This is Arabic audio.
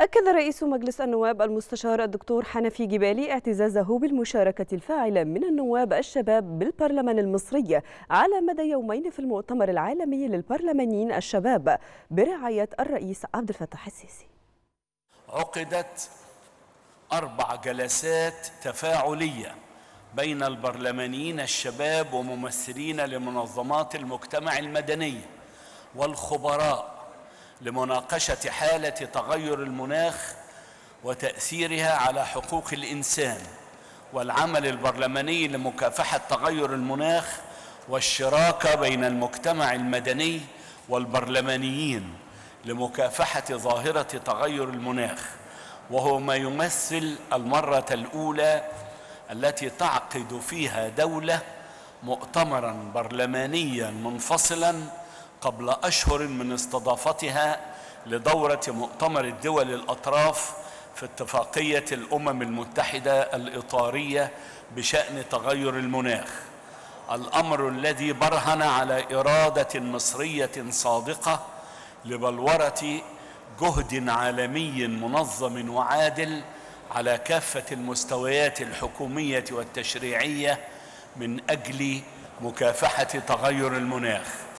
أكد رئيس مجلس النواب المستشار الدكتور حنفي جبالي اعتزازه بالمشاركة الفاعلة من النواب الشباب بالبرلمان المصري على مدى يومين في المؤتمر العالمي للبرلمانيين الشباب برعاية الرئيس عبد الفتاح السيسي. عقدت أربع جلسات تفاعلية بين البرلمانيين الشباب وممثلين لمنظمات المجتمع المدني والخبراء لمناقشة حالة تغير المناخ وتأثيرها على حقوق الإنسان والعمل البرلماني لمكافحة تغير المناخ والشراكة بين المجتمع المدني والبرلمانيين لمكافحة ظاهرة تغير المناخ وهو ما يمثل المرة الأولى التي تعقد فيها دولة مؤتمرا برلمانيا منفصلا قبل أشهر من استضافتها لدورة مؤتمر الدول الأطراف في اتفاقية الأمم المتحدة الإطارية بشأن تغير المناخ. الأمر الذي برهن على إرادة مصرية صادقة لبلورة جهد عالمي منظم وعادل على كافة المستويات الحكومية والتشريعية من أجل مكافحة تغير المناخ.